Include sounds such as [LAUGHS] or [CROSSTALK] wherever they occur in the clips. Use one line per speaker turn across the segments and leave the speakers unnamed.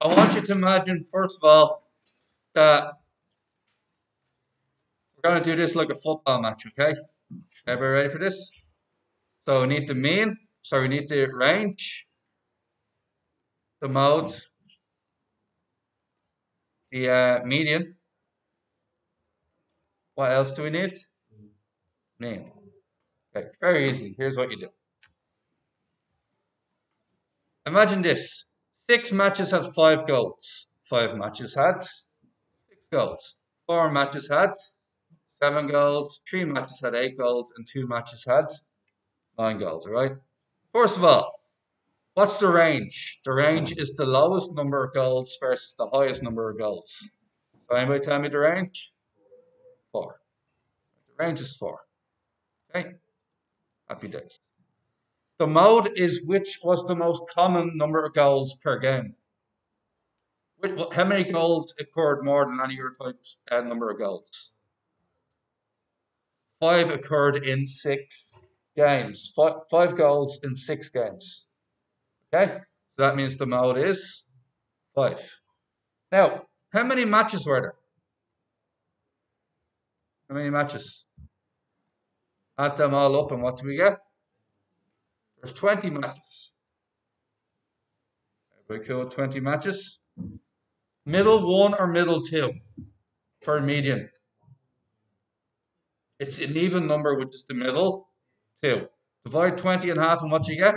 I want you to imagine, first of all, that we're going to do this like a football match, okay? Everybody ready for this? So we need the mean, so we need the range, the mode, the uh, median. What else do we need? Mean. Okay, very easy. Here's what you do. Imagine this. Six matches had five goals. Five matches had six goals. Four matches had seven goals. Three matches had eight goals. And two matches had nine goals. Alright? First of all, what's the range? The range is the lowest number of goals versus the highest number of goals. So anybody tell me the range? Four. The range is four. Okay? Happy days. The mode is which was the most common number of goals per game. How many goals occurred more than any other type uh, number of goals? Five occurred in six games. Five, five goals in six games. Okay? So that means the mode is five. Now, how many matches were there? How many matches? Add them all up and what do we get? There's 20 matches. We kill 20 matches. Middle one or middle two for median. It's an even number, which is the middle two. Divide 20 in half and what you get?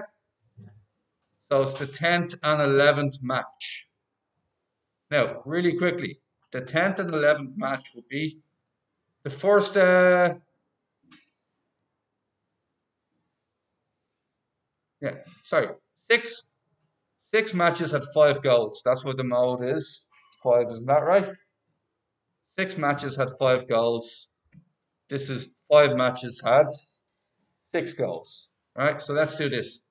So it's the 10th and 11th match. Now, really quickly, the 10th and 11th match will be the first uh, Yeah, sorry. Six six matches had five goals. That's what the mode is. Five, isn't that right? Six matches had five goals. This is five matches had six goals. Right? So let's do this.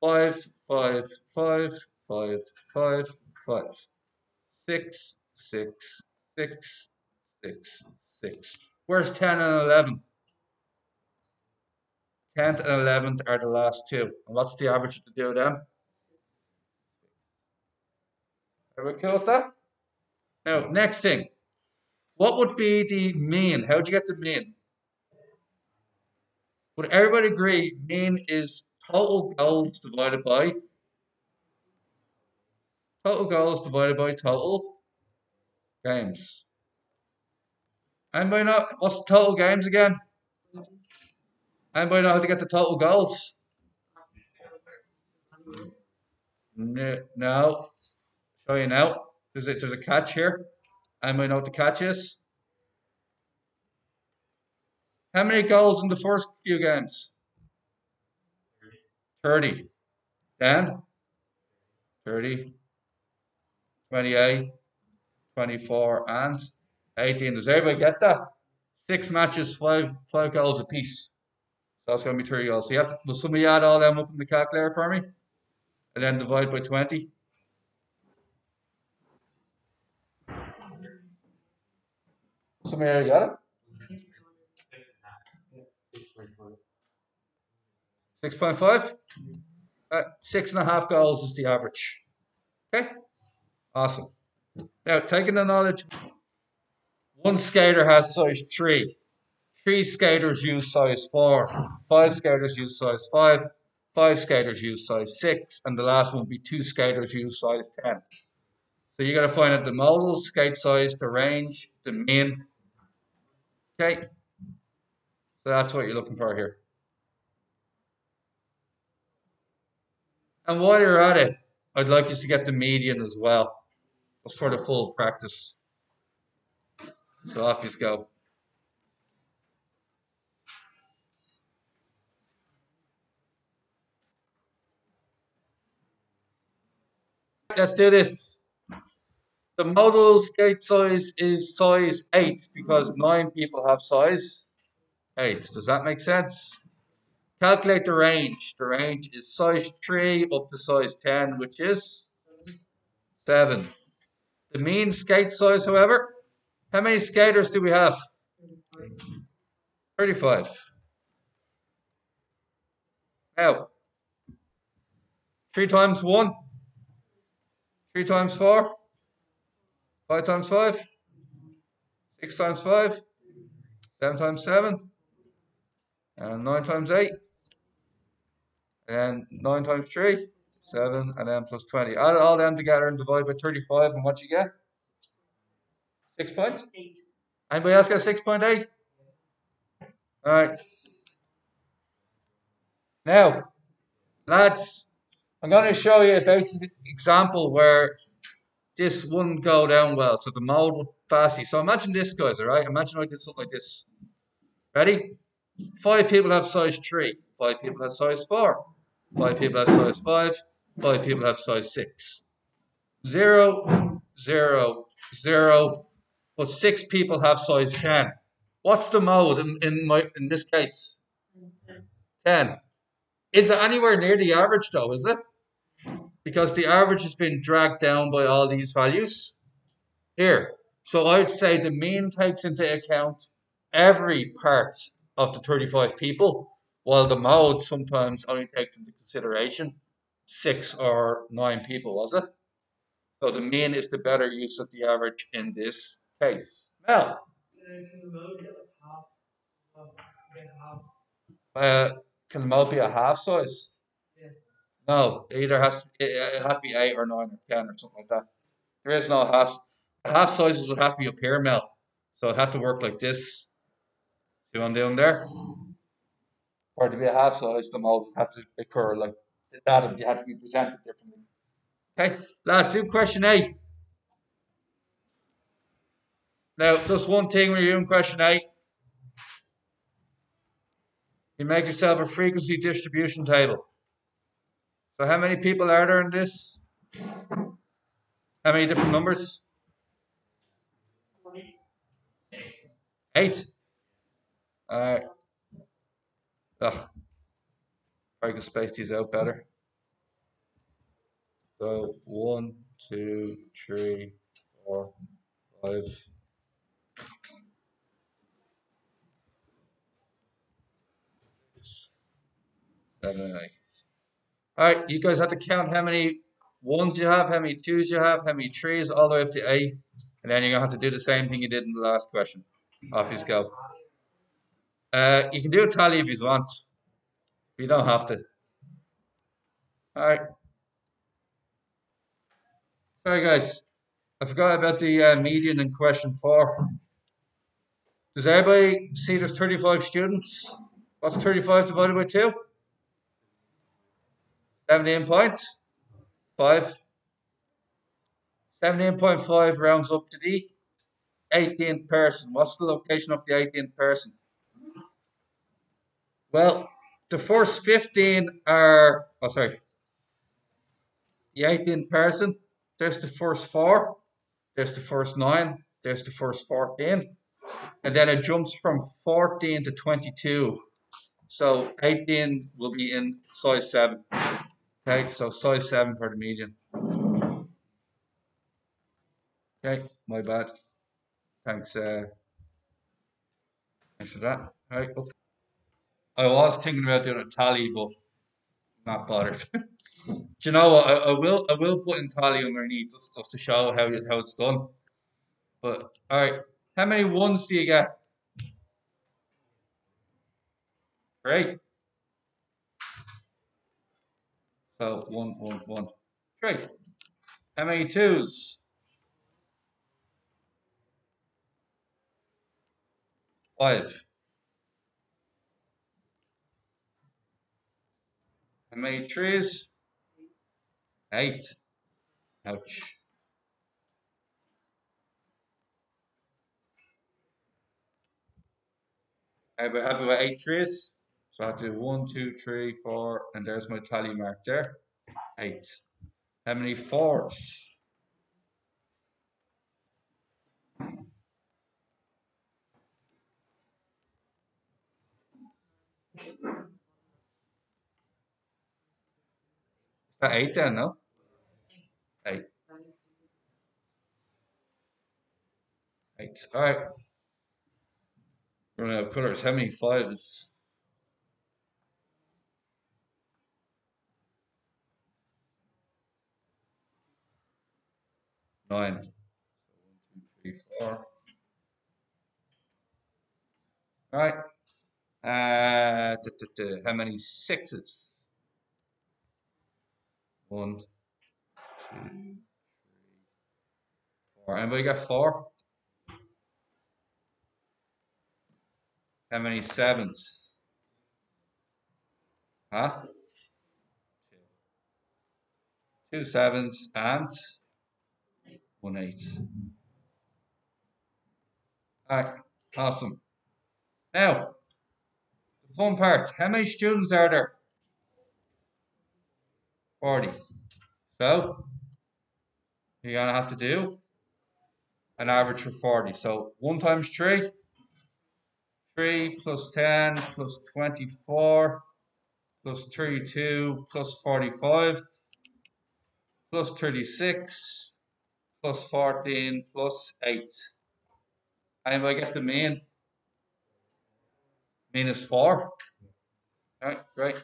Five, five, five, five, five, five. Six, six, six, six, six. Where's ten and eleven? 10th and 11th are the last two. And what's the average of the two of them? Are we cool with that? Now, next thing. What would be the mean? How would you get the mean? Would everybody agree mean is total goals divided by total goals divided by total games? Anybody know what's total games again? Anybody know how to get the total goals? No. Show you now. There's a, there's a catch here. Anybody know what the catch is? How many goals in the first few games? 30. Dan? 30. 28. 24 and 18. Does everybody get that? Six matches, five five goals apiece. That's going to be 30 So you have to, will somebody add all them up in the calculator for me? And then divide by 20? Somebody already got it? Six point five. Uh, six and a half goals is the average. Okay, awesome. Now taking the knowledge, one skater has size three. Three skaters use size 4, 5 skaters use size 5, 5 skaters use size 6, and the last one will be 2 skaters use size 10. So you got to find out the model, skate size, the range, the mean. Okay, so that's what you're looking for here. And while you're at it, I'd like you to get the median as well. Just for the full practice. So off you go. Let's do this. The model skate size is size 8 because 9 people have size 8. Does that make sense? Calculate the range. The range is size 3 up to size 10, which is 7. The mean skate size, however, how many skaters do we have? 35. Now, 3 times 1 3 times 4? 5 times 5? 6 times 5? 7 times 7? And 9 times 8? And 9 times 3? 7 and then plus 20. Add all them together and divide by 35 and what you get? 6 points? Anybody else got 6.8? Alright. Now, lads, I'm going to show you a basic example where this wouldn't go down well. So the mode would fastly. So imagine this, guys, alright? Imagine I did something like this. Ready? Five people have size 3. Five people have size 4. Five people have size 5. Five people have size 6. 0, 0, 0. But 6 people have size 10. What's the mode in, in, my, in this case? 10. Is it anywhere near the average though, is it? Because the average has been dragged down by all these values here. So I would say the mean takes into account every part of the 35 people, while the mode sometimes only takes into consideration six or nine people, was it? So the mean is the better use of the average in this case. Now, uh, can the mode be a half size? No, it either has it, has to be eight or nine or ten or something like that. There is no half. Half sizes would have to be up here, Mel. So it had to work like this. See what I'm doing there? It to be a half size, the mode had to occur like that. It had to be presented differently. Okay, last do question eight. Now, just one thing when you're doing question eight. You make yourself a frequency distribution table. So how many people are there in this? How many different numbers? Eight. Alright. Ugh. I can space these out better. So one, two, three, four, five. Seven, eight. Alright, you guys have to count how many ones you have, how many twos you have, how many threes, all the way up to eight. And then you're going to have to do the same thing you did in the last question. Off you go. Uh, you can do a tally if you want. You don't have to. Alright. Sorry guys. I forgot about the uh, median in question 4. Does everybody see there's 35 students? What's 35 divided by 2? 17.5. 17.5 rounds up to the 18th person. What's the location of the 18th person? Well, the first 15 are, oh sorry, the 18th person, there's the first 4, there's the first 9, there's the first 14, and then it jumps from 14 to 22. So 18 will be in size 7. Okay, so size 7 for the median. Okay, my bad. Thanks, uh, thanks for that. All right. I was thinking about doing a tally, but not bothered. [LAUGHS] Do you know what? I, I, will I will put in tally underneath just, just to show how how it's done. But all right, how many ones do you get? Great. So one, one, one. Great. How many twos? Five. How many trees? Eight. Ouch. Are we happy with eight trees? So I do one, two, three, four, and there's my tally mark there. Eight. How many fours? that eight no? Eight. Eight. Alright. Running out of colours. How many fives? Nine. One, two, three, four. Right. Uh, duh, duh, duh. how many sixes? One, two, three, four. Anybody got four? How many sevens? Huh? Two sevens and one eight. Alright, awesome. Now, the fun part. How many students are there? 40. So, you're going to have to do an average for 40. So, 1 times 3, 3 plus 10 plus 24 plus 32 plus 45 plus 36 plus 14 plus 8. And if I get the mean, mean is 4. Alright, great.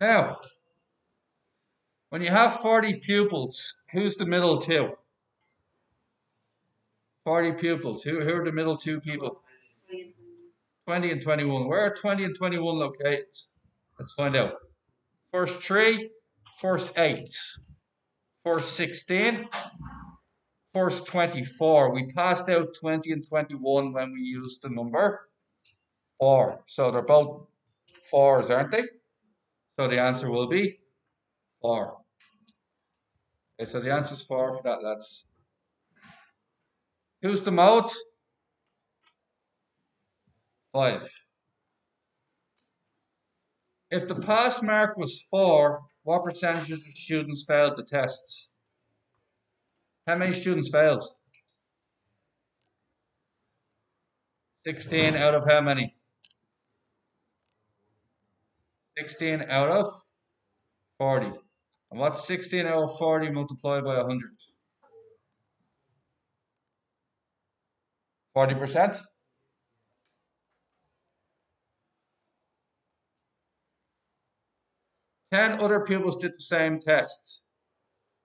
Now, when you have 40 pupils, who's the middle two? 40 pupils. Who, who are the middle two people? 20 and 21. Where are 20 and 21 located? Let's find out. First 3, first 8, first 16, first 24. We passed out 20 and 21 when we used the number 4. So they're both 4s, aren't they? So the answer will be 4. Okay, so the answer is 4 for that, lads. Who's the mode? 5. If the pass mark was 4, what percentage of students failed the tests? How many students failed? 16 out of how many? 16 out of 40. And what's 16 out of 40 multiplied by 100? 40%? Ten other pupils did the same tests.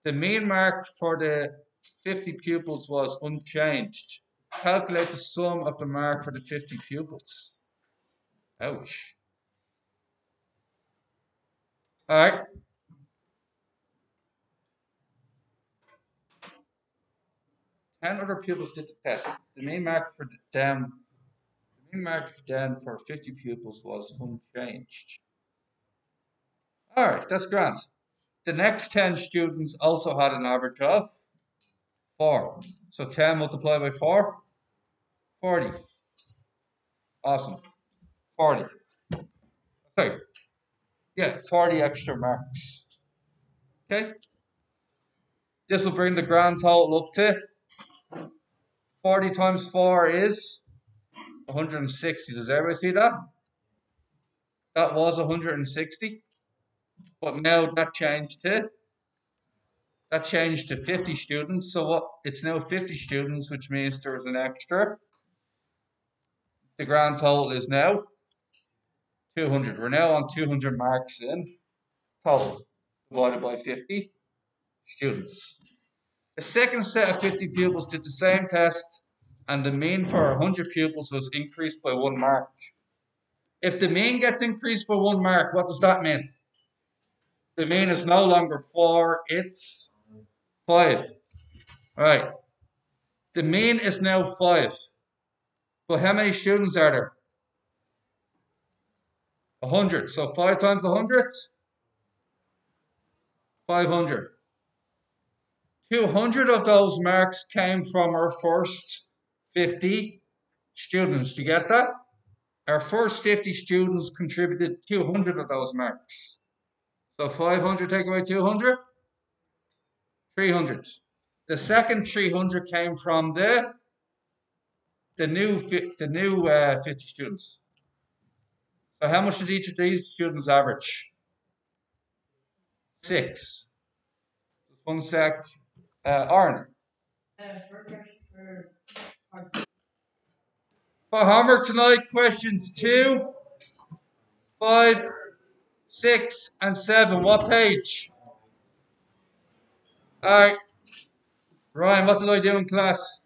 The mean mark for the 50 pupils was unchanged. Calculate the sum of the mark for the 50 pupils. Ouch. Alright. Ten other pupils did the test. The mean mark for them the mean mark then for 50 pupils was unchanged. Alright, that's grand. The next 10 students also had an average of 4. So 10 multiplied by 4, 40. Awesome. 40. Okay. Yeah, 40 extra marks. Okay. This will bring the grand total up to 40 times 4 is 160. Does everybody see that? That was 160. But now that changed to that changed to 50 students. So what it's now 50 students, which means there's an extra. The grand total is now 200. We're now on 200 marks in total, divided by 50 students. The second set of 50 pupils did the same test, and the mean for 100 pupils was increased by one mark. If the mean gets increased by one mark, what does that mean? The mean is no longer 4, it's 5. Right. The mean is now 5. But how many students are there? 100. So 5 times 100? 500. 200 of those marks came from our first 50 students. Do you get that? Our first 50 students contributed 200 of those marks. So 500 take away 200? 300. The second 300 came from the the new the new uh, 50 students. So how much did each of these students average? Six. One sec. Uh, Aaron. For homework tonight, questions two, five, 6 and 7. What page? Alright. Ryan, what did I do in class?